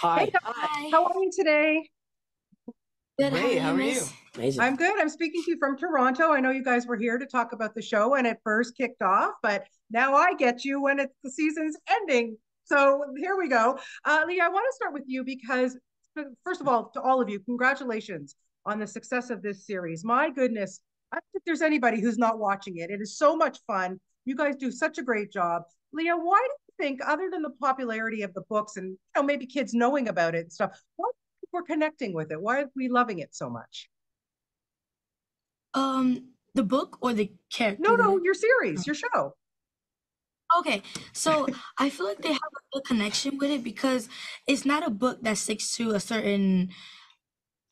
Hi. Hey, Hi. how are you today? Good. Great. How are you? Amazing. I'm good. I'm speaking to you from Toronto. I know you guys were here to talk about the show when it first kicked off, but now I get you when it's the season's ending. So here we go. Uh, Lee, I want to start with you because, first of all, to all of you, congratulations on the success of this series. My goodness, I don't think there's anybody who's not watching it. It is so much fun. You guys do such a great job. Leah, why do you think, other than the popularity of the books and you know maybe kids knowing about it and stuff, why we're connecting with it? Why are we loving it so much? Um, the book or the character? No, no, your series, your show. Okay, so I feel like they have a connection with it because it's not a book that sticks to a certain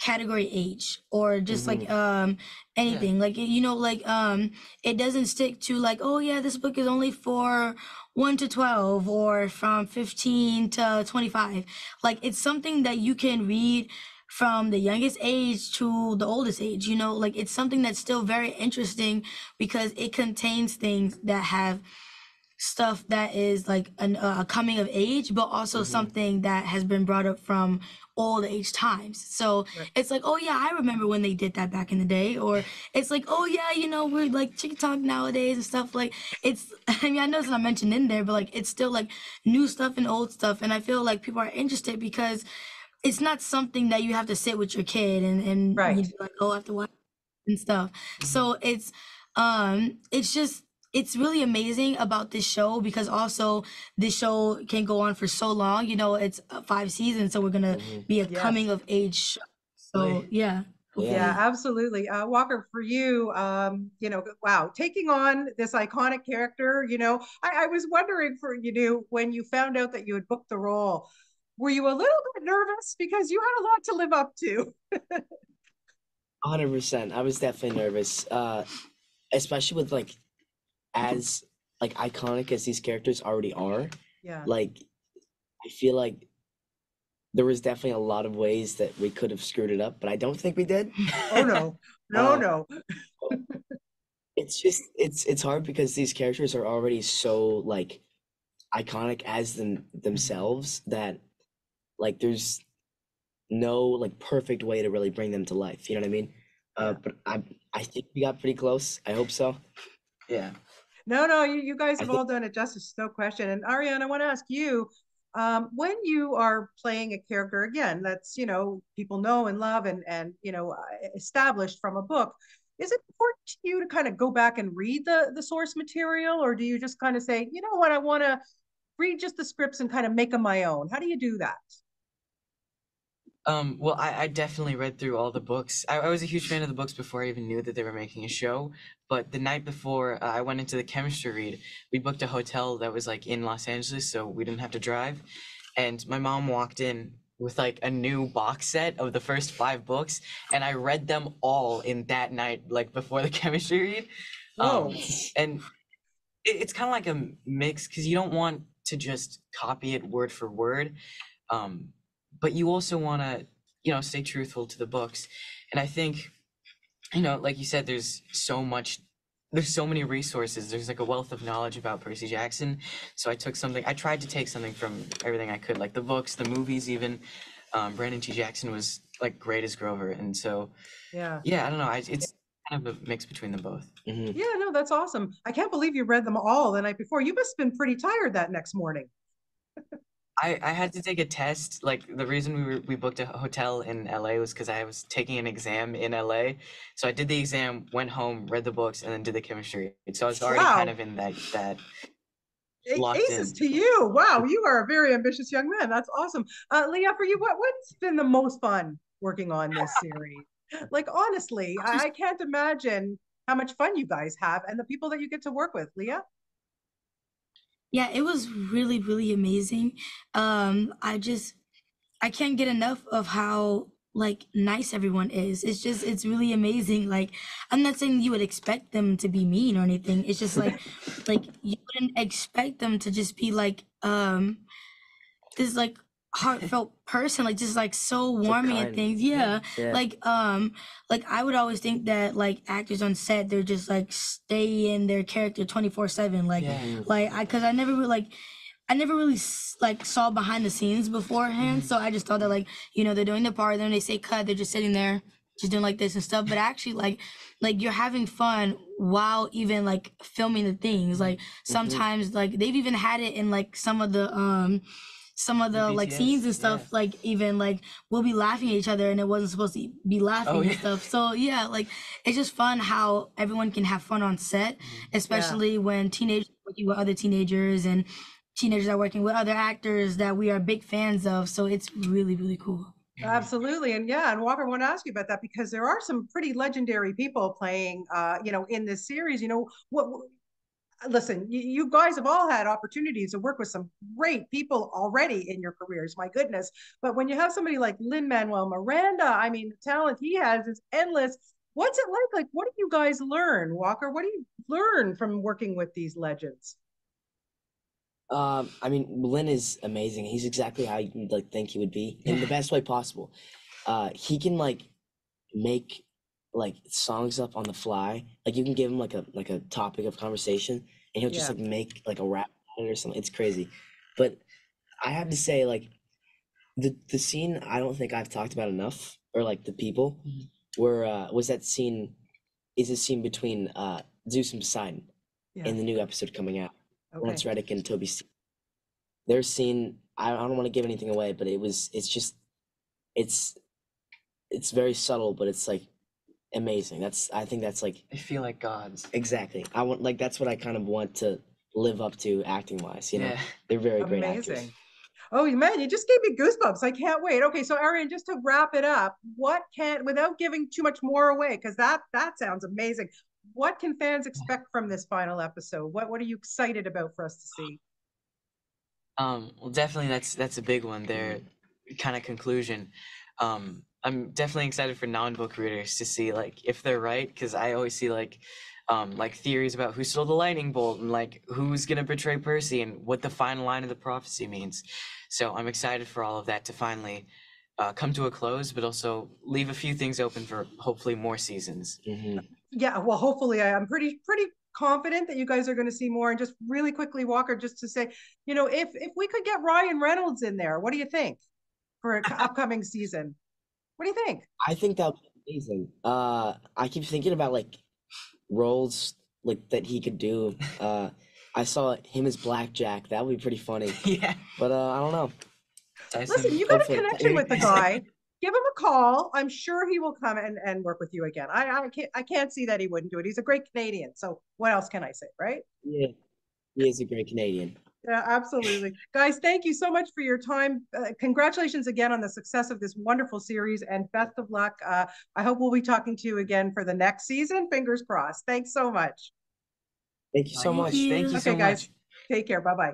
category age or just like um anything. Like you know like um it doesn't stick to like oh yeah this book is only for 1 to 12 or from 15 to 25 like it's something that you can read from the youngest age to the oldest age you know? Like it's something that's still very interesting because it contains things that have stuff that is like an, uh, a coming of age, but also something that has been brought up from old age times. So Right. it's like, oh yeah, I remember when they did that back in the day, or it's like, oh yeah, you know, we're like TikTok nowadays and stuff. Like it's, I mean, I know it's not mentioned in there, but like it's still like new stuff and old stuff, and I feel like people are interested because it's not something that you have to sit with your kid and and Right. you like, oh, I have to watch and stuff. So it's um it's just it's really amazing about this show because also this show can go on for so long. You know, it's uh, five seasons, so we're gonna be a Yes. coming of age show. So Right. yeah. Yeah. Yeah, absolutely. Uh, Walker, for you, um, you know, wow, taking on this iconic character, you know, I, I was wondering for you know when you found out that you had booked the role, were you a little bit nervous because you had a lot to live up to? 100%. I was definitely nervous. Uh, especially with like as like iconic as these characters already are. Yeah. Like I feel like there was definitely a lot of ways that we could have screwed it up, but I don't think we did. Oh no, no, Uh, no. It's just it's it's hard because these characters are already so like iconic as them themselves that like there's no like perfect way to really bring them to life. You know what I mean? Uh, but I I think we got pretty close. I hope so. Yeah. No, no, you, you guys have all done it justice, no question. And Aryan, I want to ask you, um, when you are playing a character again, that's, you know, people know and love and, and, you know, uh, established from a book, is it important to you to kind of go back and read the, the source material? Or do you just kind of say, you know what, I want to read just the scripts and kind of make them my own? How do you do that? Um, well, I, I definitely read through all the books. I, I was a huge fan of the books before I even knew that they were making a show. But the night before uh, I went into the chemistry read, we booked a hotel that was like in Los Angeles, so we didn't have to drive. And my mom walked in with like a new box set of the first five books, and I read them all in that night, like before the chemistry read. Whoa. Um, and it, it's kind of like a mix because you don't want to just copy it word for word. Um, but you also want to you know stay truthful to the books. And i think you know like you said there's so much there's so many resources. There's like a wealth of knowledge about percy jackson. So i took something i tried to take something from everything i could like the books the movies even. Um, brandon t. Jackson was like great as grover. And so Yeah. yeah i don't know. I, it's kind of a mix between them both. Hmm Yeah, no, that's awesome. I can't believe you read them all. The night before. You must have been pretty tired that next morning. I, I had to take a test. Like the reason we were, we booked a hotel in LA was because I was taking an exam in LA. So I did the exam, went home, read the books, and then did the chemistry. So I was already kind of in that that. Aces in. to you. Wow, you are a very ambitious young man. That's awesome. Uh, Leah, for you, what, what's been the most fun working on this series? Like, honestly, I, I can't imagine how much fun you guys have and the people that you get to work with. Leah? Yeah, it was really, really amazing. Um, I just I can't get enough of how like nice everyone is. It's just it's really amazing. Like I'm not saying you would expect them to be mean or anything. It's just like like you wouldn't expect them to just be like um this like heartfelt person, like just like so warming and things. Yeah. Yeah. Like um like I would always think that like actors on set they're just like stay in their character 24/7 like Yeah. Like I cuz I never really like I never really like saw behind the scenes beforehand, so I just thought that like you know they're doing the part, then they say cut, they're just sitting there, just doing like this and stuff. But actually, like like you're having fun while even like filming the things. Like sometimes like they've even had it in like some of the um some of the like scenes and stuff. yeah. Like even like we'll be laughing at each other and it wasn't supposed to be laughing and yeah. stuff. So yeah, like it's just fun how everyone can have fun on set, especially when teenagers working with other teenagers and teenagers are working with other actors that we are big fans of. So it's really really cool. Absolutely. And yeah, and Walker, I want to ask you about that because there are some pretty legendary people playing, uh, you know, in this series. You know, what, what- listen, you, you guys have all had opportunities to work with some great people already in your careers, my goodness. But when you have somebody like Lin Manuel Miranda, I mean, the talent he has is endless. What's it like? Like, what do you guys learn, Walker? What do you learn from working with these legends? Um, I mean, Lin is amazing. He's exactly how you like think he would be in the best way possible. Uh, he can like make like songs up on the fly. Like you can give him like a like a topic of conversation, and he'll just Yeah. like make like a rap out of it or something. It's crazy. But I have to say, like the the scene I don't think I've talked about enough, or like the people, Mhm. were uh, was that scene? Is a scene between uh, Zeus and Poseidon Yeah. in the new episode coming out. Okay. Lance Reddick and Toby. Steele. Their scene, I, I don't want to give anything away, but it was, it's just, it's, it's very subtle, but it's like amazing. That's, I think that's like They feel like gods. exactly. I want like that's what I kind of want to live up to acting wise. You know, Yeah. they're very great actors. Amazing. Oh man, you just gave me goosebumps. I can't wait. Okay, so Aryan, just to wrap it up, what can without giving too much more away, because that that sounds amazing. What can fans expect from this final episode? What what are you excited about for us to see? Um, well, definitely that's that's a big one. Their kind of conclusion. Um, I'm definitely excited for non-book readers to see like if they're right, because I always see like um like theories about who stole the lightning bolt and like who's gonna betray Percy and what the final line of the prophecy means. So I'm excited for all of that to finally uh, come to a close, but also leave a few things open for hopefully more seasons. hmm Yeah, well, hopefully, I, I'm pretty pretty confident that you guys are going to see more. And just really quickly, Walker, just to say, you know, if if we could get Ryan Reynolds in there, what do you think for an upcoming season? What do you think? I think that would be amazing. Uh, I keep thinking about like roles like that he could do. Uh, I saw him as Blackjack. That would be pretty funny. yeah. But uh, I don't know. Tyson. Listen, you got a connection with the guy. Give him a call. I'm sure he will come and, and work with you again. I, I can't I can't see that he wouldn't do it. He's a great Canadian. So what else can I say, right? Yeah, he is a great Canadian. Yeah, absolutely. Guys, thank you so much for your time. Uh, congratulations again on the success of this wonderful series and best of luck. Uh, I hope we'll be talking to you again for the next season. Fingers crossed. Thanks so much. Thank you so Thank much. you. Thank you Okay, so guys. much. Take care. Bye bye.